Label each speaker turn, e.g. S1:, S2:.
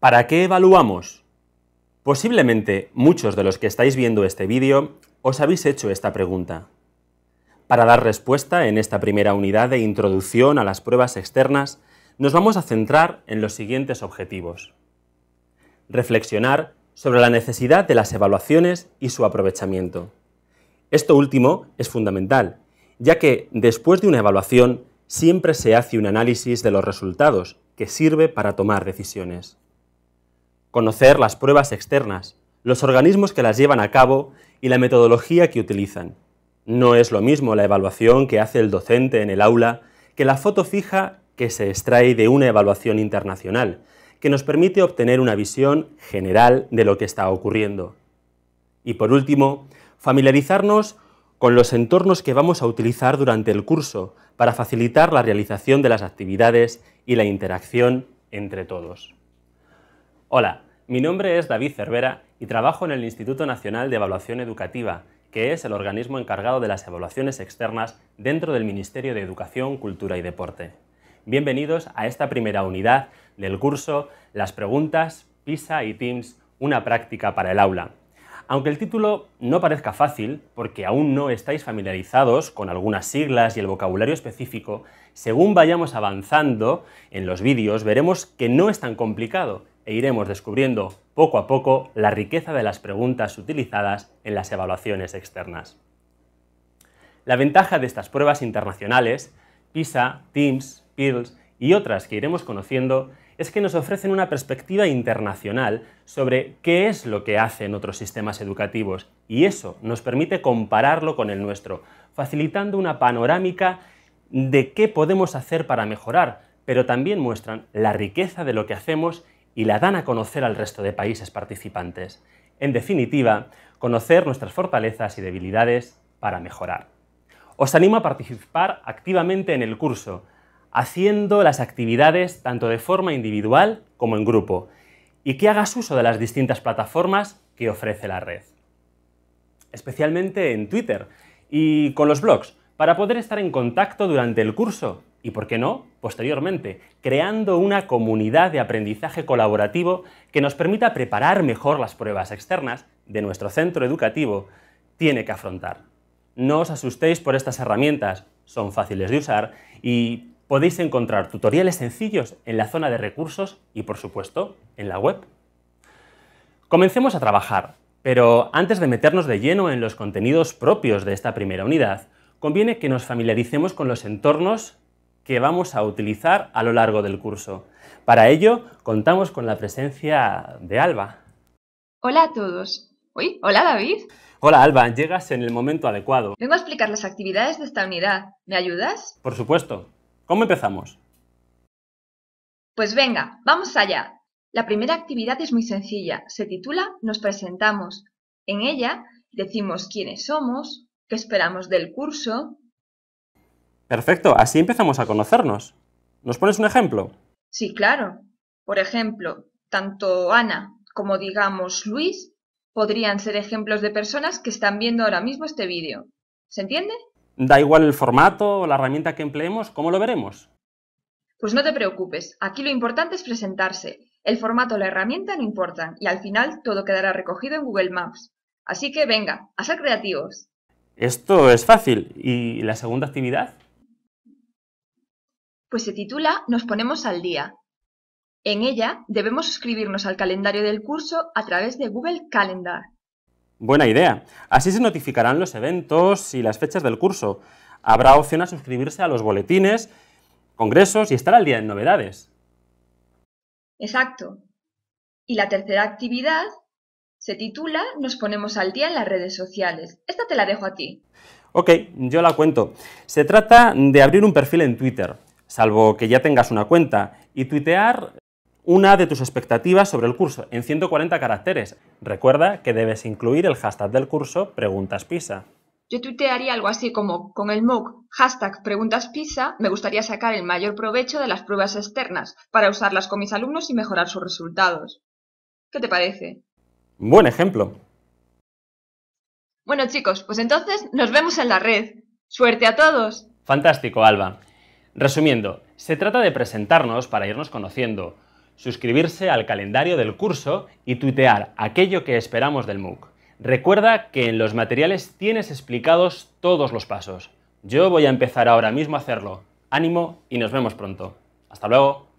S1: ¿Para qué evaluamos? Posiblemente muchos de los que estáis viendo este vídeo os habéis hecho esta pregunta. Para dar respuesta en esta primera unidad de introducción a las pruebas externas, nos vamos a centrar en los siguientes objetivos. Reflexionar sobre la necesidad de las evaluaciones y su aprovechamiento. Esto último es fundamental, ya que después de una evaluación siempre se hace un análisis de los resultados que sirve para tomar decisiones. Conocer las pruebas externas, los organismos que las llevan a cabo y la metodología que utilizan. No es lo mismo la evaluación que hace el docente en el aula que la foto fija que se extrae de una evaluación internacional, que nos permite obtener una visión general de lo que está ocurriendo. Y por último, familiarizarnos con los entornos que vamos a utilizar durante el curso para facilitar la realización de las actividades y la interacción entre todos. Hola, mi nombre es David Cervera y trabajo en el Instituto Nacional de Evaluación Educativa, que es el organismo encargado de las evaluaciones externas dentro del Ministerio de Educación, Cultura y Deporte. Bienvenidos a esta primera unidad del curso Las preguntas, PISA y TIMS, una práctica para el aula. Aunque el título no parezca fácil, porque aún no estáis familiarizados con algunas siglas y el vocabulario específico, según vayamos avanzando en los vídeos veremos que no es tan complicado e iremos descubriendo poco a poco la riqueza de las preguntas utilizadas en las evaluaciones externas. La ventaja de estas pruebas internacionales, PISA, TIMSS, PIRLS y otras que iremos conociendo, es que nos ofrecen una perspectiva internacional sobre qué es lo que hacen otros sistemas educativos y eso nos permite compararlo con el nuestro, facilitando una panorámica de qué podemos hacer para mejorar, pero también muestran la riqueza de lo que hacemos y la dan a conocer al resto de países participantes. En definitiva, conocer nuestras fortalezas y debilidades para mejorar. Os animo a participar activamente en el curso, haciendo las actividades tanto de forma individual como en grupo y que hagas uso de las distintas plataformas que ofrece la red. Especialmente en Twitter y con los blogs, para poder estar en contacto durante el curso y, por qué no, posteriormente, creando una comunidad de aprendizaje colaborativo que nos permita preparar mejor las pruebas externas de nuestro centro educativo tiene que afrontar. No os asustéis por estas herramientas, son fáciles de usar y podéis encontrar tutoriales sencillos en la zona de recursos y, por supuesto, en la web. Comencemos a trabajar, pero antes de meternos de lleno en los contenidos propios de esta primera unidad, conviene que nos familiaricemos con los entornos que vamos a utilizar a lo largo del curso. Para ello, contamos con la presencia de Alba.
S2: Hola a todos. Uy, hola David.
S1: Hola Alba, llegas en el momento adecuado.
S2: Vengo a explicar las actividades de esta unidad. ¿Me ayudas?
S1: Por supuesto. ¿Cómo empezamos?
S2: Pues venga, vamos allá. La primera actividad es muy sencilla. Se titula Nos presentamos. En ella decimos quiénes somos, qué esperamos del curso.
S1: Perfecto, así empezamos a conocernos. ¿Nos pones un ejemplo?
S2: Sí, claro. Por ejemplo, tanto Ana como digamos Luis podrían ser ejemplos de personas que están viendo ahora mismo este vídeo. ¿Se entiende?
S1: Da igual el formato o la herramienta que empleemos, ¿cómo lo veremos?
S2: Pues no te preocupes, aquí lo importante es presentarse. El formato o la herramienta no importan y al final todo quedará recogido en Google Maps. Así que venga, a ser creativos.
S1: Esto es fácil. ¿Y la segunda actividad?
S2: Pues se titula Nos ponemos al día. En ella debemos suscribirnos al calendario del curso a través de Google Calendar.
S1: Buena idea. Así se notificarán los eventos y las fechas del curso. Habrá opción a suscribirse a los boletines, congresos y estar al día en novedades.
S2: Exacto. Y la tercera actividad se titula Nos ponemos al día en las redes sociales. Esta te la dejo a ti.
S1: Ok, yo la cuento. Se trata de abrir un perfil en Twitter, salvo que ya tengas una cuenta, y tuitear una de tus expectativas sobre el curso en 140 caracteres. Recuerda que debes incluir el hashtag del curso Preguntas Pisa.
S2: Yo tuitearía algo así como, con el MOOC hashtag Preguntas PISA, me gustaría sacar el mayor provecho de las pruebas externas para usarlas con mis alumnos y mejorar sus resultados. ¿Qué te parece?
S1: Buen ejemplo.
S2: Bueno chicos, pues entonces nos vemos en la red. ¡Suerte a todos!
S1: Fantástico, Alba. Resumiendo, se trata de presentarnos para irnos conociendo, suscribirse al calendario del curso y tuitear aquello que esperamos del MOOC. Recuerda que en los materiales tienes explicados todos los pasos. Yo voy a empezar ahora mismo a hacerlo. Ánimo y nos vemos pronto. Hasta luego.